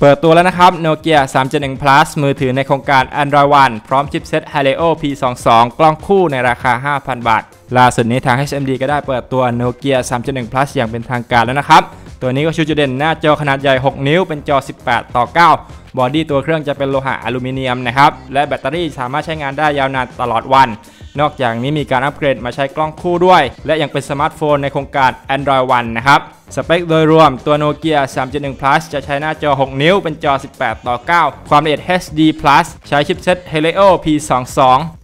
เปิดตัวแล้วนะครับ Nokia 371 Plus มือถือในโครงการ Android One พร้อมชิปเซ็ต Helio P22 กล้องคู่ในราคา 5,000 บาท ล่าสุดนี้ทาง HMD ก็ได้เปิดตัว Nokia 371 Plus อย่างเป็นทางการแล้วนะครับ ตัวนี้ก็ชูจุดเด่นหน้าจอขนาดใหญ่ 6 นิ้วเป็นจอ 18 ต่อ 9 body ตัวเครื่องจะเป็นโลหะอลูมิเนียมนะครับ และแบตเตอรี่สามารถใช้งานได้ยาวนานตลอดวัน นอกจากนี้มีการอัปเกรดมาใช้กล้องคู่ด้วย และยังเป็นสมาร์ทโฟนในโครงการ Android One นะครับสเปคโดยรวมตัว Nokia 3.1 Plus จะใช้หน้าจอ 6 นิ้วเป็นจอ 18 ต่อ 9 ความละเอียด HD Plus ใช้ชิปเซ็ต Helio P22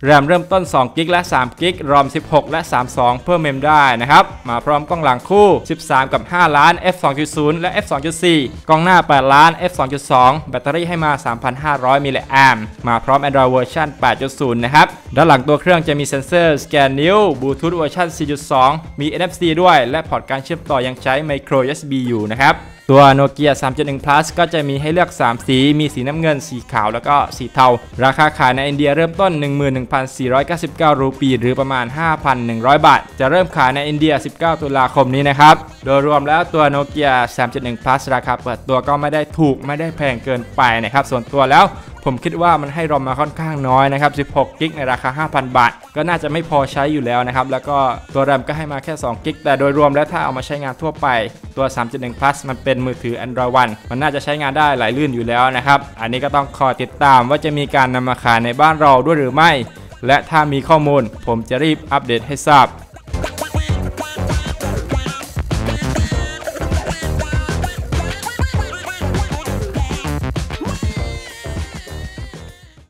แรมเริ่มต้น2 g b และ3 g b รอม 16 และ 32 เพิ่มเมมได้นะครับ มาพร้อมกล้องหลังคู่ 13 กับ 5 ล้าน f 2.0 และ f 2.4 กล้องหน้า 8 ล้าน f 2.2 แบตเตอรี่ให้มา 3,500 มิลลิแอมป์มาพร้อม Android เวอร์ชัน8.0 นะครับ ด้านหลังตัวเครื่องจะมีเซ็นเซอร์สแกนนิ้ว Bluetooth เวอร์ชัน4.2 มี NFC ด้วย และพอร์ตการเชื่อมต่อยังใช้ micro USB อยู่นะครับตัว Nokia 3.1 Plus ก็จะมีให้เลือก 3 สี มีสีน้ำเงิน สีขาว แล้วก็สีเทา ราคาขายในอินเดียเริ่มต้น 11,499 รูปี หรือประมาณ 5,100 บาท จะเริ่มขายในอินเดีย 19 ตุลาคมนี้นะครับ โดยรวมแล้วตัว Nokia 3.1 Plus ราคาเปิดตัวก็ไม่ได้ถูกไม่ได้แพงเกินไปนะครับ ส่วนตัวแล้ว ผมคิดว่ามันให้รอมมาค่อนข้างน้อยนะครับ 16 กิกในราคา 5,000 บาท ก็น่าจะไม่พอใช้อยู่แล้วนะครับ แล้วก็ตัวแรมก็ให้มาแค่ 2 กิก แต่โดยรวมแล้วถ้าเอามาใช้งานทั่วไป ตัว 3.1 plus มันเป็นมือถือ Android One มันน่าจะใช้งานได้หลายลื่นอยู่แล้วนะครับ อันนี้ก็ต้องคอยติดตามว่าจะมีการนำมาขายในบ้านเราด้วยหรือไม่ และถ้ามีข้อมูล ผมจะรีบอัปเดตให้ทราบ